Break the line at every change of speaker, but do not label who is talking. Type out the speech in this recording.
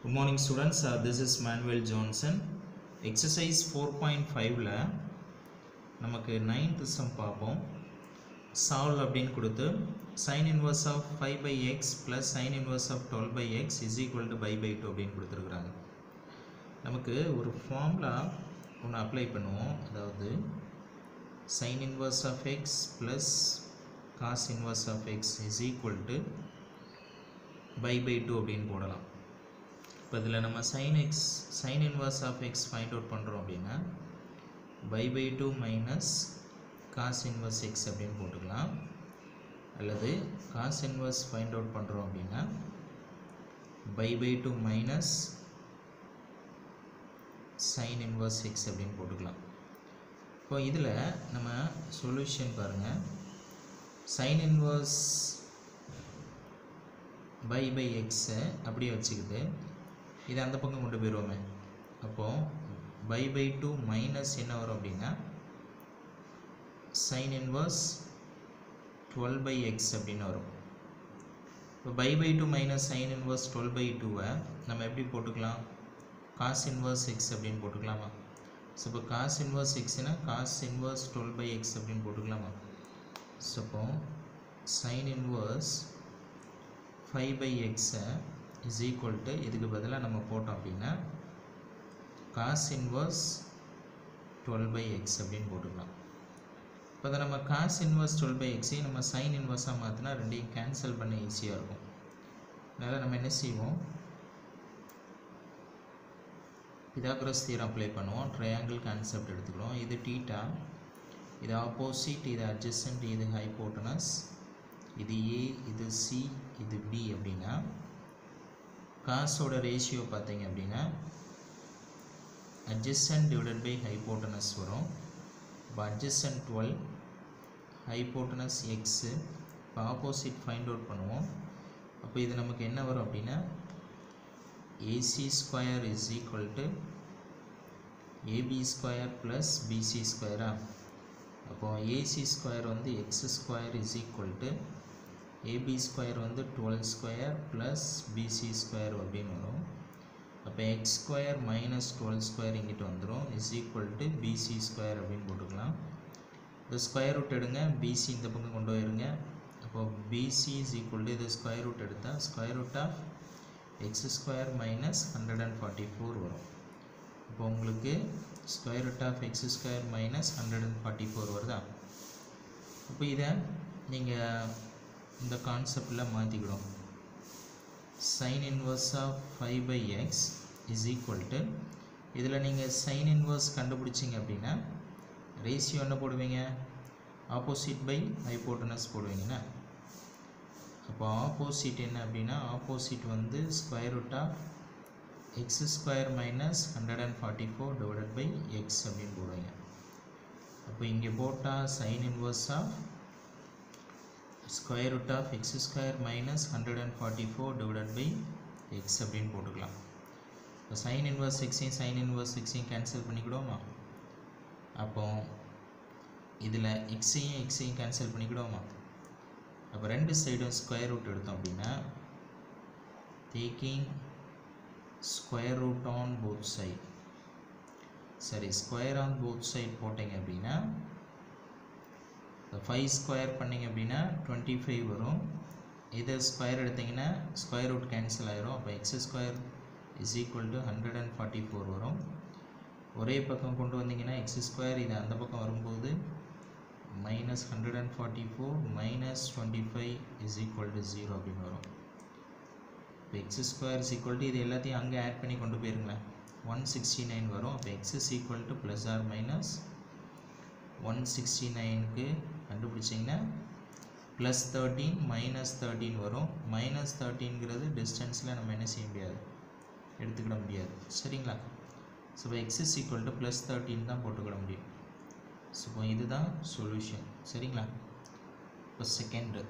Good morning students this is Manuel Johnson exercise four point ஃபைவ்ல நமக்கு ninth sum பார்ப்போம் solve அப்படின்னு கொடுத்து sine inverse of five by x plus sine inverse of twelve by x is equal to pi by two அப்படின்னு கொடுத்துருக்குறாங்க நமக்கு ஒரு formula ஒன்று அப்ளை பண்ணுவோம் அதாவது sine inverse of x plus cos inverse of x is equal to pi by two அப்படின்னு போடலாம் இப்போ இதில் நம்ம sine x sine inverse of x find out பண்ணுறோம் அப்படின்னா pi by two minus cos inverse x அப்படின்னு போட்டுக்கலாம். அல்லது காஸ் இன்வர்ஸ் ஃபைண்ட் அவுட் பண்ணுறோம் அப்படின்னா pi by two minus sine inverse x அப்படின்னு போட்டுக்கலாம். இப்போ இதில் நம்ம சொல்யூஷன் பாருங்கள் சைன் இன்வர்ஸ் பை பை எக்ஸை அப்படியே வச்சுக்கிட்டு இதை அந்த பக்கம் கொண்டு போயிடுவோமே. அப்போது பை பை டூ மைனஸ் என்ன வரும் அப்படின்னா sine inverse twelve by x அப்படின்னு வரும். இப்போ pi by two minus sine inverse twelve by டூவை நம்ம எப்படி போட்டுக்கலாம்? காஸ் இன்வர்ஸ் எக்ஸ் அப்படின்னு போட்டுக்கலாமா? ஸோ இப்போ cos inverse எக்ஸ்னா cos inverse twelve by x அப்படின்னு போட்டுக்கலாமா? ஸோ இப்போ சைன் இன்வர்ஸ் ஃபைவ் பை எக்ஸை இஸ் ஈக்குவல் டு இதுக்கு பதிலாக நம்ம போட்டோம் அப்படின்னா cos inverse twelve by x அப்படின்னு போட்டுக்கலாம். இப்போ அதை நம்ம காஸ் இன்வர்ஸ் டுவெல் பை எக்ஸையும் நம்ம சைன் இன்வர்ஸாக மாற்றினா ரெண்டையும் கேன்சல் பண்ண ஈஸியாக இருக்கும். அதனால் நம்ம என்ன செய்வோம்? பிதாகரஸ் தீரம் அப்ளை பண்ணுவோம். ட்ரையாங்கிள் கான்செப்ட் எடுத்துக்கிறோம். இது டீட்டா இது ஆப்போசிட் இது அட்ஜஸ்டன்ட் இது ஹைப்போட்டனஸ் இது ஏ இது சி இது பி அப்படின்னா காசோட ரேஷியோ பார்த்தீங்க அப்படின்னா adjacent divided by hypotenuse வரும். இப்போ adjacent 12 hypotenuse x இப்போ ஆப்போசிட் ஃபைண்ட் அவுட் பண்ணுவோம். அப்போ இது நமக்கு என்ன வரும் அப்படின்னா AC square is equal to AB square plus BC ஸ்கொயரா அப்போது ஏசி ஸ்கொயர் வந்து x square is equal to AB square வந்து twelve square plus BC square அப்படின்னு வரும். அப்போ x square minus twelve square இங்கிட்டு வந்துடும் is equal to BC square அப்படின்னு போட்டுக்கலாம். இந்த ஸ்கொயர் ரூட் எடுங்க. பிசி இந்த பக்கம் கொண்டு போயிருங்க. அப்போது பிசி இஸ் ஈக்குவல் டு இது ஸ்கொயர் ரூட் எடுத்தால் square root of x square minus hundred and forty four வரும். இப்போ உங்களுக்கு square root of x square minus hundred and forty four வருதா? இப்போ இதை நீங்கள் இந்த கான்செப்டில் மாற்றிக்கிடும் sine inverse of five by x is equal to இதில் நீங்கள் சைன் இன்வர்ஸ் கண்டுபிடிச்சிங்க அப்படின்னா ரேஷியோ என்ன போடுவீங்க? ஆப்போசிட் பை ஹைப்போட்டனஸ் போடுவீங்கண்ணா அப்போ ஆப்போசிட் என்ன அப்படின்னா ஆப்போசிட் வந்து square root of x square minus hundred and forty four divided by x அப்படின்னு போடுவீங்க. அப்போ இங்கே போட்டால் sine inverse of square root of x square minus hundred and forty four divided by x அப்படின்னு போட்டுக்கலாம். இப்போ சைன் இன்வர்ஸ் எக்ஸையும் sine inverse எக்ஸையும் கேன்சல் பண்ணிக்கிடுவோமா? அப்போ இதில் எக்ஸையும் எக்ஸையும் கேன்சல் பண்ணிக்கிடுவோமா? அப்போ ரெண்டு சைடும் ஸ்கொயர் ரூட் எடுத்தோம் அப்படின்னா taking square root on both side சரி ஸ்கொயர் ஆன் போத் சைட் போட்டிங்க அப்படின்னா ஃபைவ் ஸ்கொயர் பண்ணிங்க அப்படின்னா டுவெண்ட்டி ஃபைவ் வரும். இதை ஸ்கொயர் எடுத்திங்கன்னா ஸ்கொயர் ரூட் கேன்சல் ஆயிரும். அப்போ x square is equal to hundred and forty four வரும். ஒரே பக்கம் கொண்டு வந்தீங்கன்னா எக்ஸ் ஸ்கொயர் இது அந்த பக்கம் வரும்போது minus hundred and forty four minus twenty five is equal to zero அப்படின்னு வரும். இப்போ x square is equal to இது எல்லாத்தையும் அங்கே ஆட் பண்ணி கொண்டு போயிருங்களேன். ஒன் சிக்ஸ்டி நைன் வரும். அப்போ x is equal to plus or minus one sixty நைனுக்கு கண்டுபிடிச்சிங்கன்னா ப்ளஸ் தேர்ட்டீன் மைனஸ் தேர்ட்டீன் வரும். மைனஸ் தேர்ட்டீன்கிறது டிஸ்டன்ஸில் நம்ம என்ன செய்ய முடியாது? எடுத்துக்கிட முடியாது. சரிங்களா? ஸோ இப்போ x equal to plus thirteen தான் போட்டுக்கிட முடியும். ஸோ இப்போ இதுதான் சொல்யூஷன் சரிங்களா? இப்போ செகண்டு